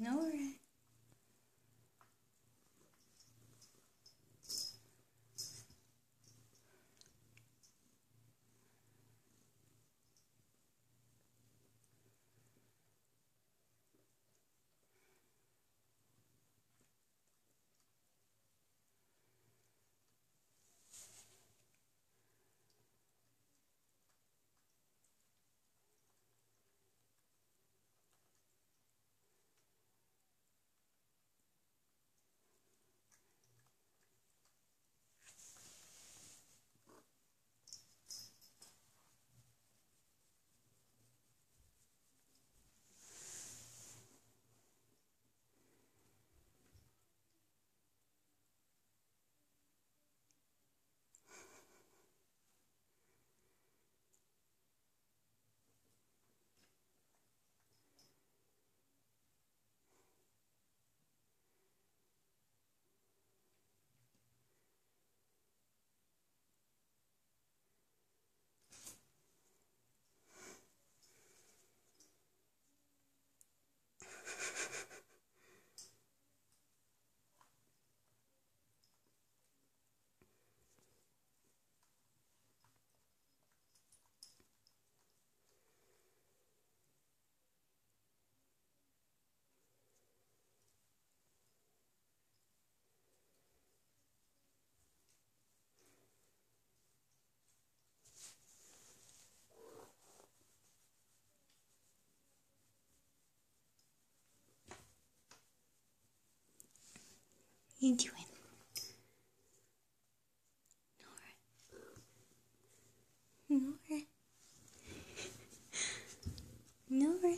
Ignore it. you doing? Nora. Nora. Nora.